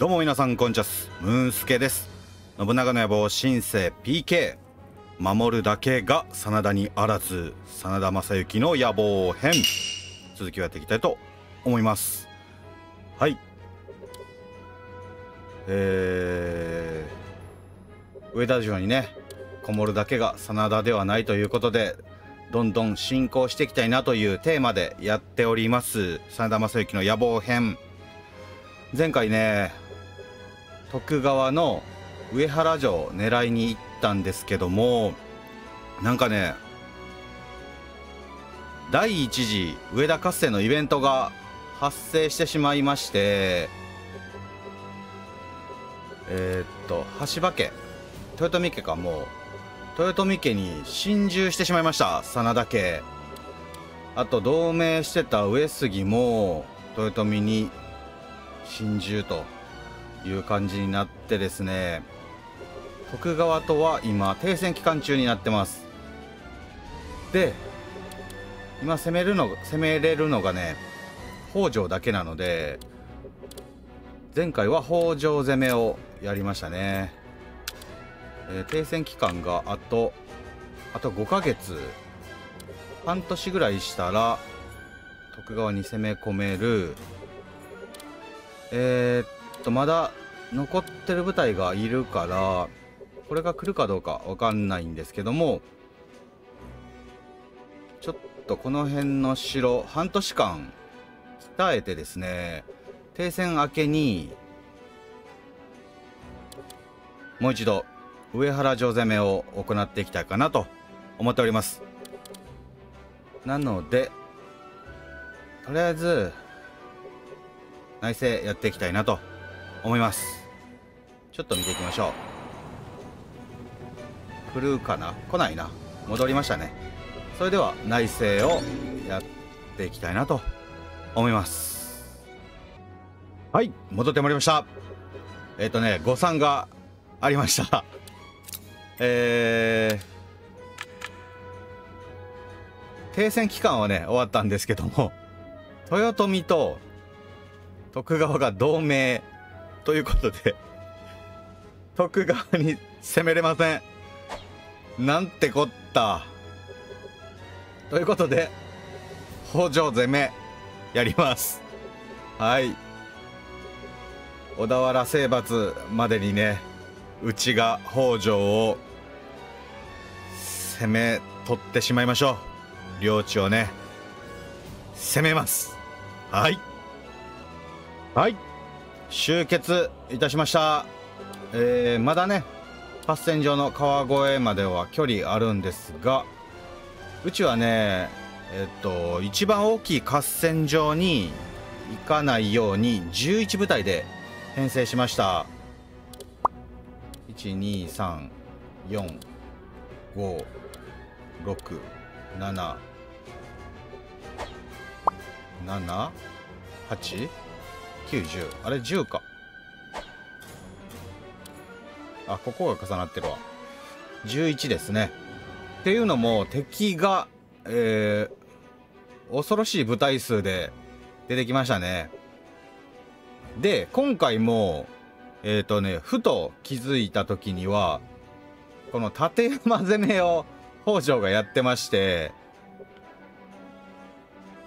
どうも皆さんこんにちはムーンスケです。信長の野望新生 PK 守るだけが真田にあらず真田正幸の野望編。続きをやっていきたいと思います。はい。えー、上田城にねこもるだけが真田ではないということでどんどん進行していきたいなというテーマでやっております真田正幸の野望編。前回ね徳川の上原城を狙いに行ったんですけどもなんかね第一次上田合戦のイベントが発生してしまいましてえー、っと橋場家豊臣家かもう豊臣家に侵入してしまいました真田家。あと同盟してた上杉も豊臣に侵入と。いう感じになってですね徳川とは今停戦期間中になってます。で今攻めるの攻めれるのがね北条だけなので前回は北条攻めをやりましたね、えー、停戦期間があとあと5ヶ月。半年ぐらいしたら徳川に攻め込める。えー、とまだ残ってる部隊がいるからこれが来るかどうかわかんないんですけどもちょっとこの辺の城半年間鍛えてですね停戦明けにもう一度上原城攻めを行っていきたいかなと思っております。なのでとりあえず内政やっていきたいなと。思います。ちょっと見ていきましょう。来るかな？来ないな？戻りましたね。それでは内政をやっていきたいなと思います。はい戻ってまいりました。えっ、ー、とね誤算がありました。えー、停戦期間はね終わったんですけども豊臣と徳川が同盟ということで、徳川に攻めれません。なんてこった。ということで、北条攻め、やります。はい。小田原征伐までにね、うちが北条を攻め取ってしまいましょう。領地をね、攻めます。はい。はい。集結いたしました。えー、まだね、合戦場の川越までは距離あるんですが、うちはね、えっと、一番大きい合戦場に行かないように11部隊で編成しました。123456778、90あれ10か。あここが重なってるわ。11ですね。っていうのも敵がえー、恐ろしい部隊数で出てきましたね。で今回もえっ、ー、とねふと気づいた時にはこの立山攻めを北条がやってまして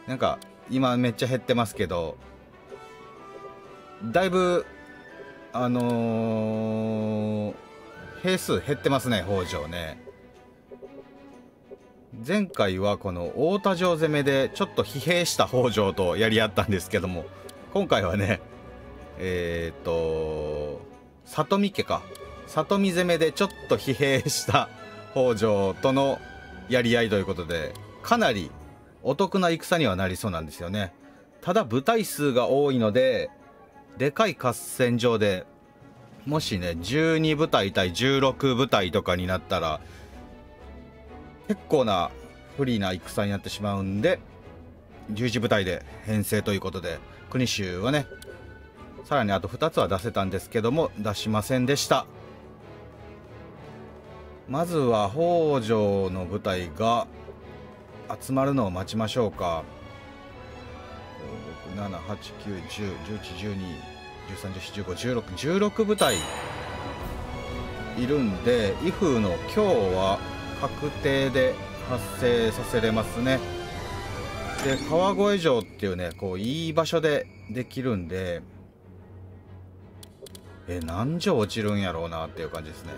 なんか今めっちゃ減ってますけどだいぶあのー、兵数減ってますね北条ね。前回はこの太田城攻めでちょっと疲弊した北条とやり合ったんですけども今回はねえっ、と里見家か。里見攻めでちょっと疲弊した北条とのやり合いということでかなりお得な戦にはなりそうなんですよね。ただ部隊数が多いのででかい合戦場でもしね12部隊対16部隊とかになったら結構な不利な戦になってしまうんで11部隊で編成ということで国衆はねさらにあと2つは出せたんですけども出しませんでした。まずは北条の部隊が集まるのを待ちましょうか。789101112 1314151616部隊いるんで威風の今日は確定で発生させれますね。で川越城っていうねこういい場所でできるんでえ何城落ちるんやろうなっていう感じですね。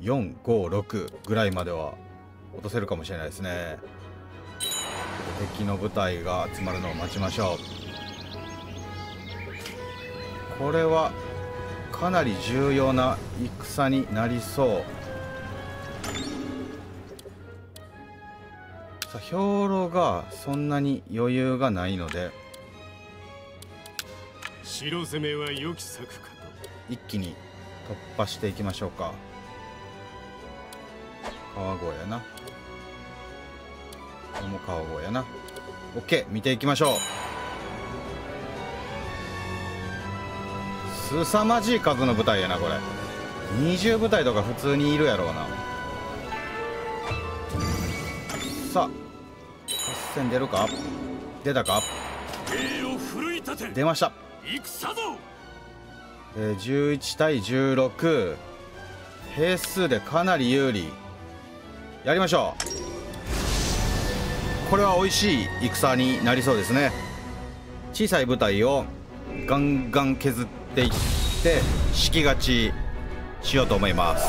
456ぐらいまでは落とせるかもしれないですね。敵の部隊が集まるのを待ちましょう。これはかなり重要な戦になりそう。さあ兵糧がそんなに余裕がないので城攻めは良き策かと。一気に突破していきましょうか。川越やな川越やな。OK 見ていきましょう。凄まじい数の部隊やなこれ。20部隊とか普通にいるやろうな。さあ合戦出るか？出たか？兵を奮い立て。出ました。えー11対16兵数でかなり有利。やりましょうこれは美味しい戦になりそうですね。小さい部隊をガンガン削っていって敷き勝ちしようと思います。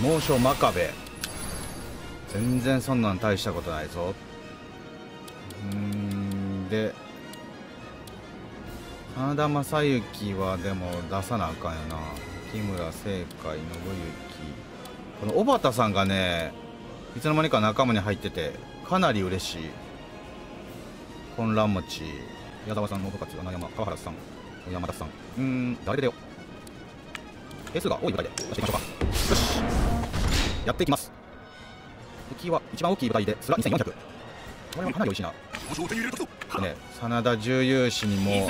猛暑真壁。全然そんなん大したことないぞ。うんで花田正幸はでも出さなあかんよな。木村正海信之。この小畑さんがねいつの間にか仲間に入っててかなり嬉しい。混乱餅矢沢さん信勝穴山川原さん山田さん。うーん誰でよ。係数が多い部隊で出していきましょうか。よし。やっていきます。敵は一番大きい部隊でスラ2400これはかなり美味しいな。ね真田重勇士にも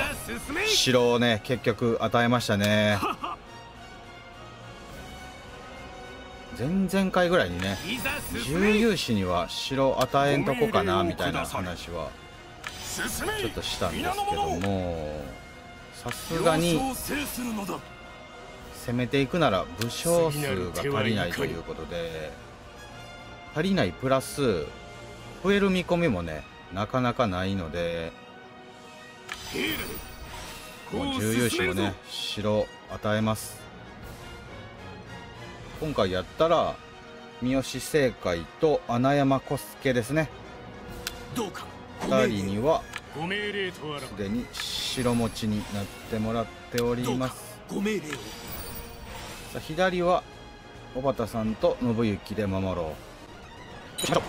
城をね結局与えましたね前々回ぐらいにね重め勇士には城与えんとこかなみたいな話はちょっとしたんですけどもさすがに攻めていくなら武将数が足りないということで足りないプラス増える見込みもねなかなかないのでもう重勇士もね城与えます今回やったら三好正海と穴山小助ですね。どうか2人にはご命令とあらすでに城持ちになってもらっております。ご命令を。さあ左は小畑さんと信行で守ろう。よし行きましょ。う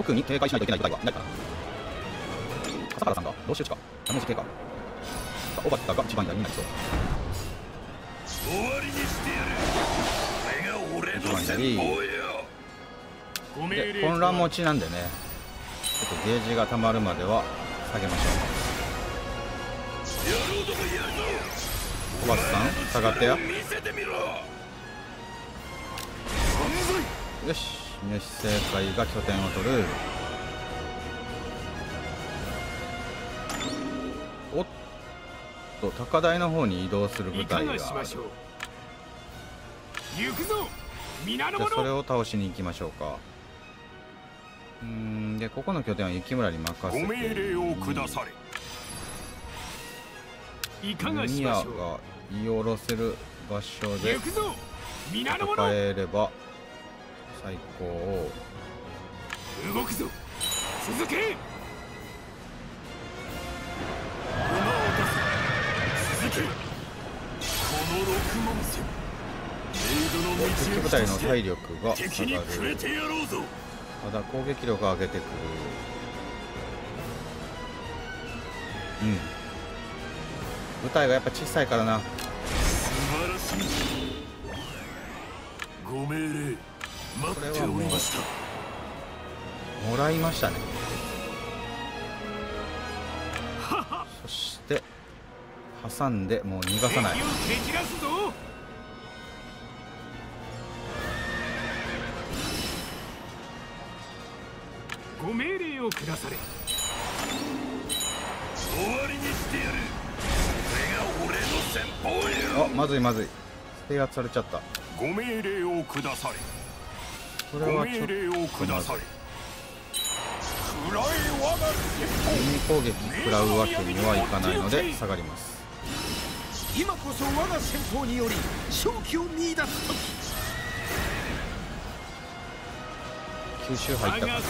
奥に警戒しないといけない部隊はいないか。な笠原さんが同士打ちか。ダメージ系かさあ小畑が一番左になりそうで混乱持ちなんでね。ちょっとゲージが溜まるまでは下げましょう。小畑さん下がってや。見せてみろよし。三好正解が拠点を取る。おっと高台の方に移動する部隊がじゃあそれ者を倒しに行きましょうか。うーんでここの拠点は雪村に任せて。ご命令を下され。いかがしましょ居下ろせる場所で抱えれば最高。を動くぞ。続けけこの六門戦部道隊の体力が敵下がるにくれてやろうぞ。ただ攻撃力上げてくる。うん。部隊がやっぱ小さいからな。素晴らしい。ご命令。待っておりました。もらいましたね挟んでもう逃がさない。ご命令を下され。終わりにしてやる。これが俺の戦法よ。あまずいまずい。制圧されちゃった。ご命令を下され。これごはちょっと命令を下され。食らえ我がミニ攻撃食らうわけにはいかないので下がります今こそ我が戦法により勝機を見出す時。吸収入った。か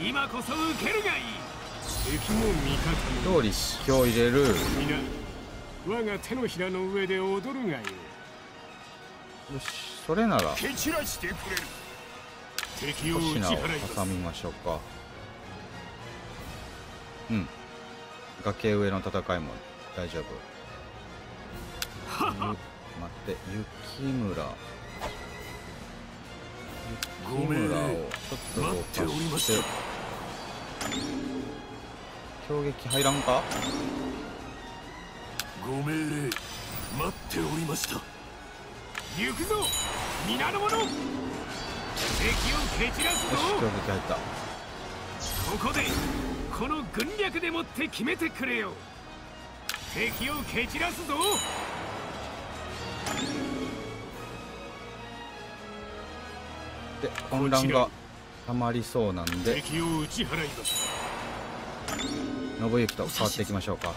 今こそ受けるがいい。敵も味方も通り引を入れるよ皆我が手のひらの上で踊るがよしそれなら。蹴散らしてくれる。敵を打ち品を払います。挟みましょうか。うん。崖上の戦いも大丈夫。ゆ待って雪村。雪村をちょっと動待っておりまかししてた。攻撃入らんか？ご命令待っておりました。行くぞ皆の者！敵を蹴散らすぞ！よし攻撃入った。ここでこの軍略でもって決めてくれよ。敵を蹴散らすぞで混乱がたまりそうなんで。信行と変わっていきましょうか。や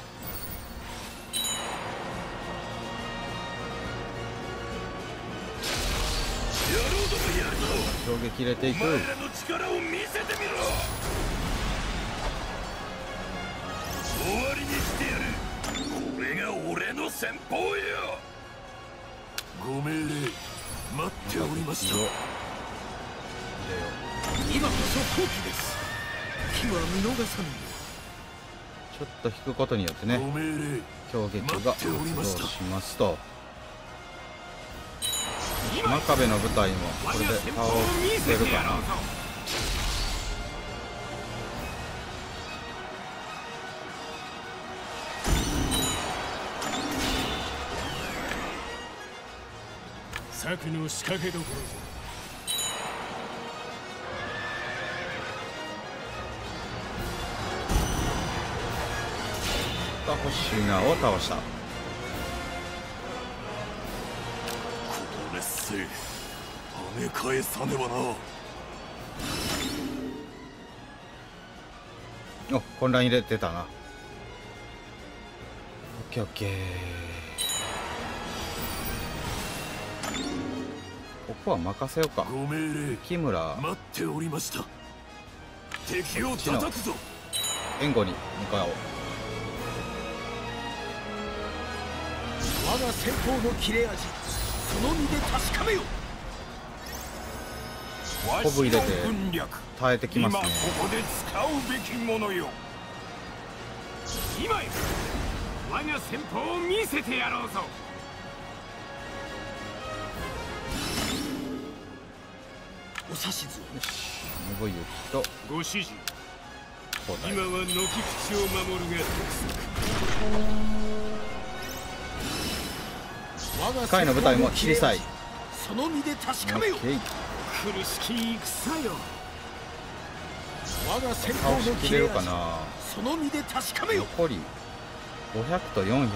ろうともやるぞ攻撃入れていく。お前らの力を見せてみろ終わりにしてやる。これが俺の戦法よ。ご命令待っておりました今こそ好機です。機は見逃さぬ。ようちょっと引くことによってねご命令強撃が発動しますと真壁の部隊もこれで倒せるかな。策の仕掛けどころぞが欲しいなを倒した。この劣勢跳ね返さねばな。お混乱入れてたな。オッケーオッケー。ここは任せようか。ご命令木村。待っておりました。敵を叩くぞ。援護に向かおう我が戦法の切れ味その身で確かめよコブ入れて耐えてきますね。今ここで使うべきものよ。今よ我が戦法を見せてやろうぞ。お指図をよし信行と。ご指示。今は軒口を守るが我が機械の部隊も小さい。その身で確かめよ苦しき戦よ我が戦法倒の切れ味かな。その身で確かめよ残り500と400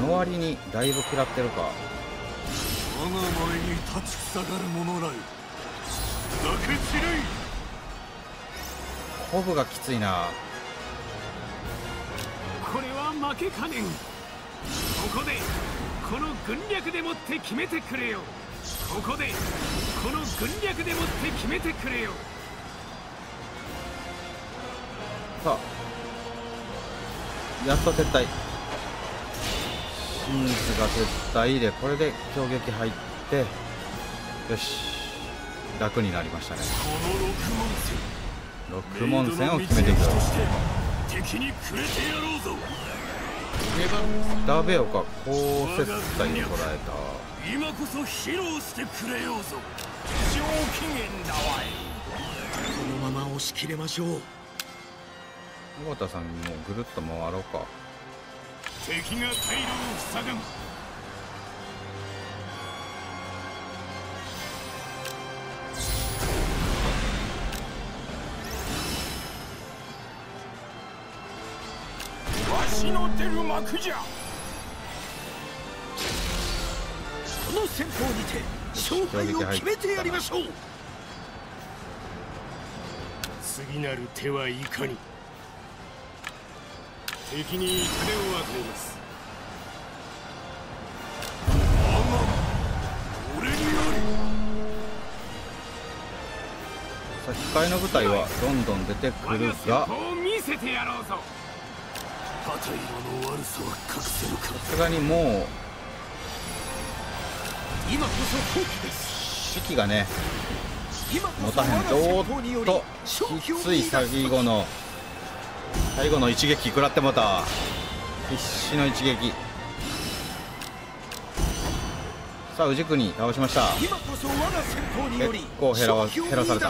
の割にだいぶ食らってるか。我が前に立ちふさがる者らよ。砕け散れい。コブがきついな。これは負けかねんここでこの軍略でもって決めてくれよ。ここでこの軍略でもって決めてくれよ。さあ。やっと撤退。シンスが撤退でこれで強撃入ってよし。楽になりましたね。この六門戦6門戦を決めていく敵にくれてやろうぞダベオか高接待で捉え今こそ披露してくれようぞ。上機嫌だわい。このまま押し切れましょう。た尾形さんもうぐるっと回ろうか。敵が退路を塞がんわしの出る幕じゃ。この戦法にて勝敗を決めてやりましょう。次なる手はいかに。敵に痛手を与えます。さあ控えの部隊はどんどん出てくる我が見せてやろうぞさすがにもう今こそ好機です。士気がね持たへん。とお我が戦法によりっときつい最後の最後の一撃食らってもた。必死の一撃。さあ宇治国倒しました。結構減ら減らされた。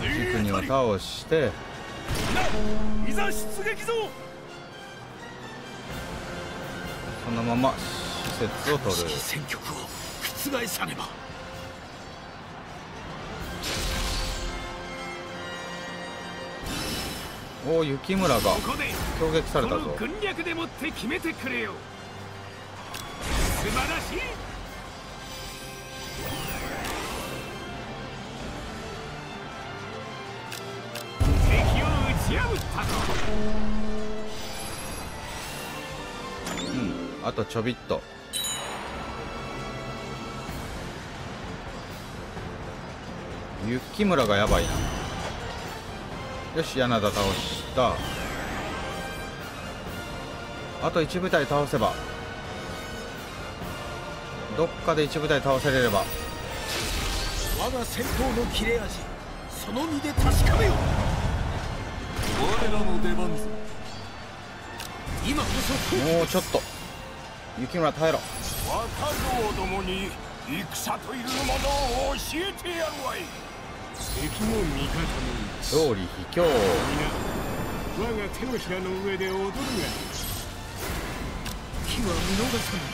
宇治国を倒していざ出撃ぞ。そのまま施設を取る。式戦局を覆さねば。おお雪村がここで攻撃されこたぞ。の軍略でもって決めてくれよ。素晴らしいあとちょびっと。雪村がやばいな。よし柳田倒した。あと一部隊倒せば。どっかで一部隊倒せれれば。我が戦法の切れ味その身で確かめよ我らの出番ぞ。今こそもうちょっと雪村耐えろ。若造どもに戦というものを教えてやるわい。敵も味方も勝利卑怯皆我が手のひらの上で踊るが機は見逃さない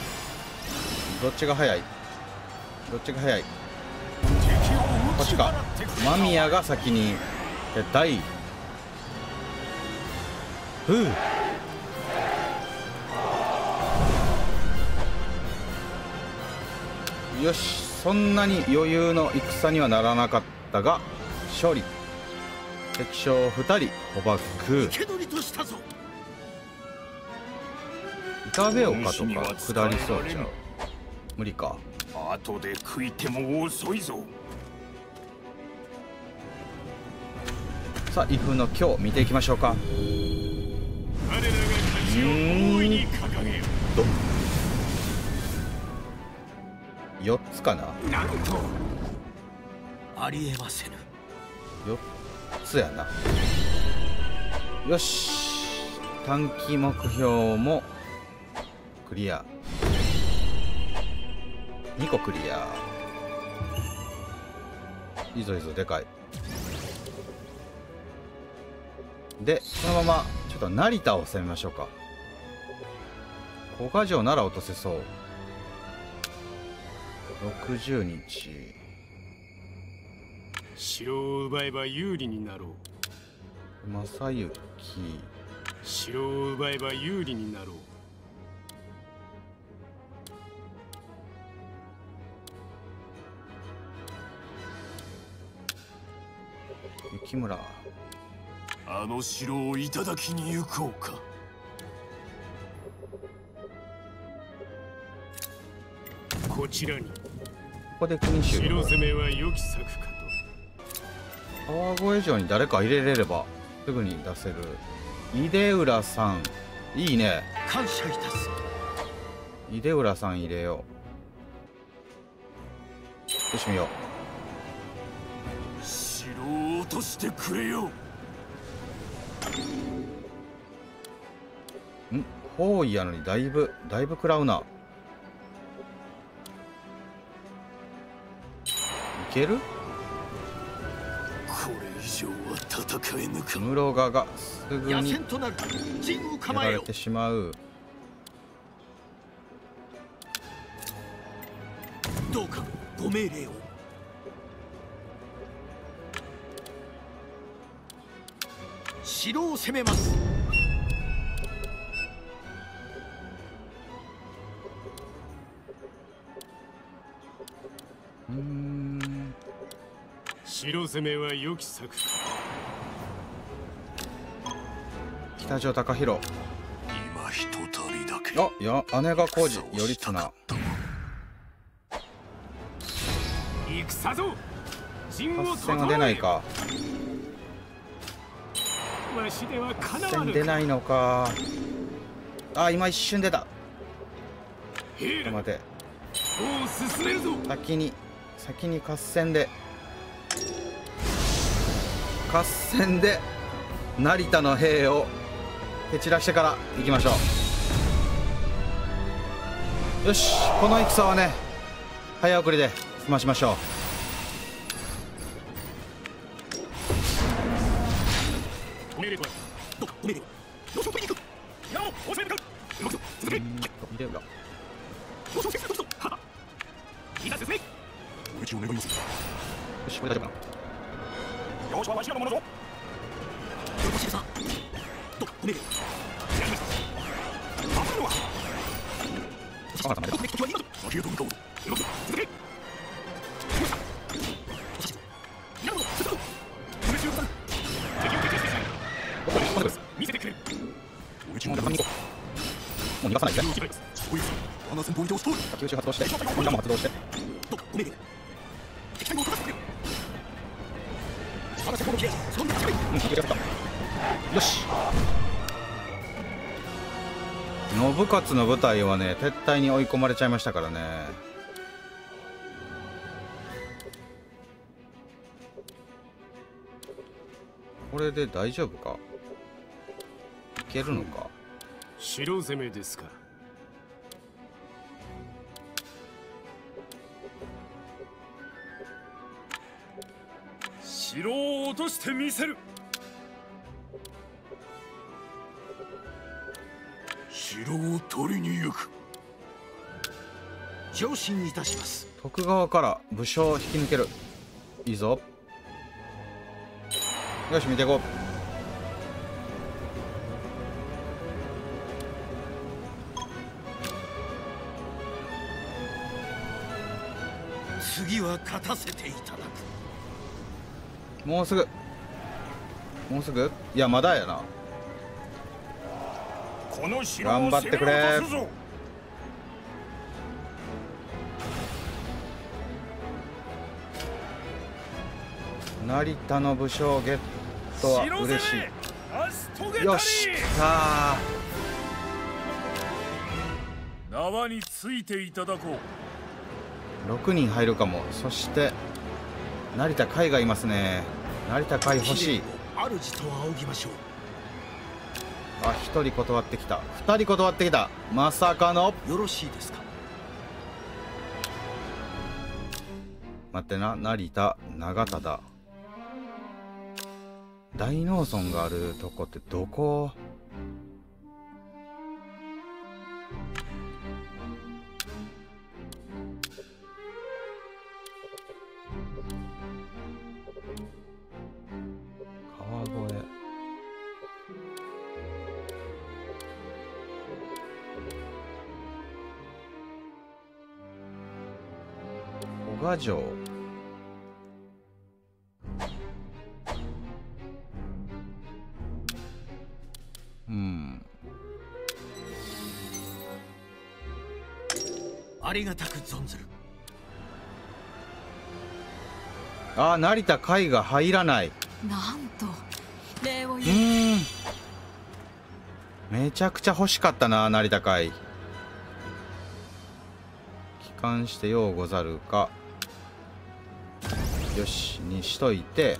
どっちが早い？どっちが早い？こっちか間宮が先に撤退ふうよしそんなに余裕の戦にはならなかったが勝利。敵将2人捕獲手取りとしたぞ。板部岡とか下りそうちゃう。無理か。後で食いても遅いぞ。さあ威風の今日見ていきましょうか。我らが勝4つかな？なんと。ありえませぬ。4つやな。よし。短期目標もクリア。2個クリア。いいぞいいぞでかい。でそのままちょっと成田を攻めましょうか。古賀城なら落とせそう60日。城を奪えば有利になろう。正幸城を奪えば有利になろう。雪村。あの城をいただきに行こうか。こちらにここで国衆城攻めは良き策かと川越城に誰か入れれればすぐに出せる。井出浦さん。いいね。感謝いたす井出浦さん入れよう。よし見よ城を落としてくれよ。うん？包囲やのにだいぶだいぶ食らうなける？これ以上は戦えぬか。室賀がすぐ野にや構えよ。られてしまう。どうかご命令を。城を攻めます攻めは良き策北条高弘今ひとたびだけ。あいや姉が工事頼綱戦ぞ。合戦は出ないか。わしではかな合戦出ないのか。あ今一瞬出た。ちょっと待て。先に先に合戦で合戦で成田の兵を蹴散らしてから行きましょう。よしこの戦はね早送りで済ましましょう。方に倒すと九州発動して。本も発動して。うん九州発動よし信勝の部隊はね撤退に追い込まれちゃいましたからねこれで大丈夫かいけるのか城攻めですか城を落としてみせる。城を取りに行く。上進いたします。徳川から武将を引き抜ける。いいぞ。よし見ていこ次は勝たせていただく。うもうすぐ。もうすぐ？いやまだやな。頑張ってくれ。ぞ成田の武将ゲットは嬉しい。よしさあ縄についていただこう。6人入るかも。そして成田海がいますね成田海欲しい主と仰ぎましょう。あ1人断ってきた。2人断ってきた。まさかの。よろしいですか？待ってな。成田長忠大農村があるとこってどこ？小賀城うん。ありがたく存ずる。あ成田海が入らない。なんと礼をう。言うめちゃくちゃ欲しかったな成田海。帰還してようござるかよしにしといて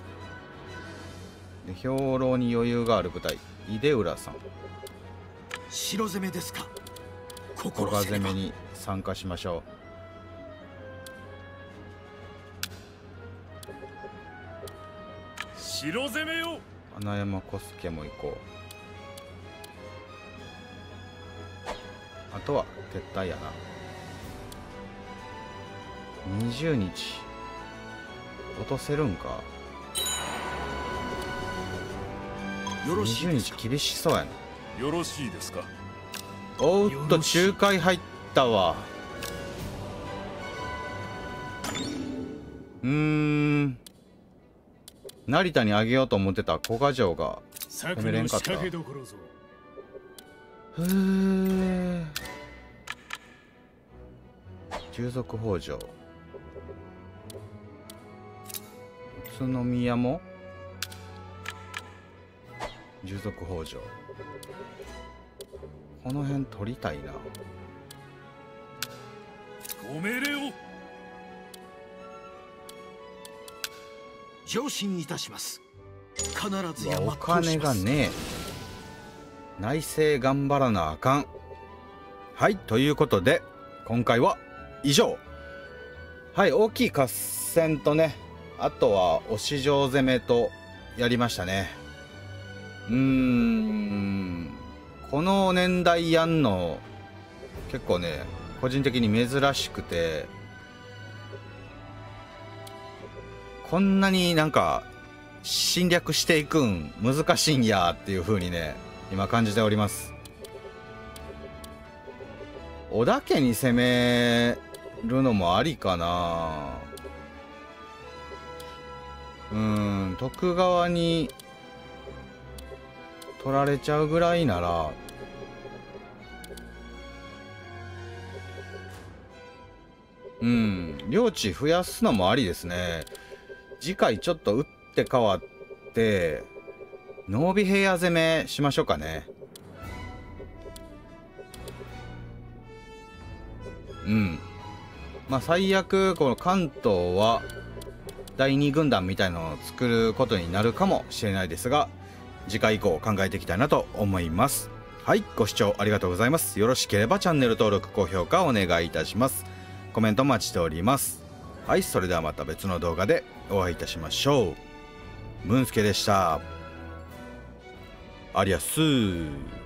で兵糧に余裕がある部隊出浦さん。城攻めですか？小心攻めか。賀攻めに参加しましょ城攻めよ。う穴山小助も行こう。あとは撤退やな。20日落とせるんか。よろしい20ですか？日厳しそうやな。よろしいですか？おっと仲介入ったわ。うーん。成田にあげようと思ってた古賀城が策めれんかった。の仕掛けどころぞ。へえ従属北条宇都宮も従属北条。この辺取りたいな。ご命令を。上進いたします。必ずお金します。がねえ。内政頑張らなあかん。はいということで今回は以上。はい大きい合戦とねあとは押し状攻めとやりましたね。うーん。この年代やんの結構ね個人的に珍しくてこんなになんか侵略していくん難しいんやっていう風にね今感じております。織田家に攻めるのもありかな。うん徳川に取られちゃうぐらいならうん領地増やすのもありですね。次回ちょっと打って変わって濃尾平野攻めしましょうかね。うん。まあ最悪この関東は第2軍団みたいなのを作ることになるかもしれないですが次回以降考えていきたいなと思います。はいご視聴ありがとうございます。よろしければチャンネル登録高評価お願いいたします。コメントお待ちしております。はいそれではまた別の動画でお会いいたしましょう。ムンスケでした。ありやすー。